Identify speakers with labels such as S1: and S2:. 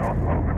S1: Crossbow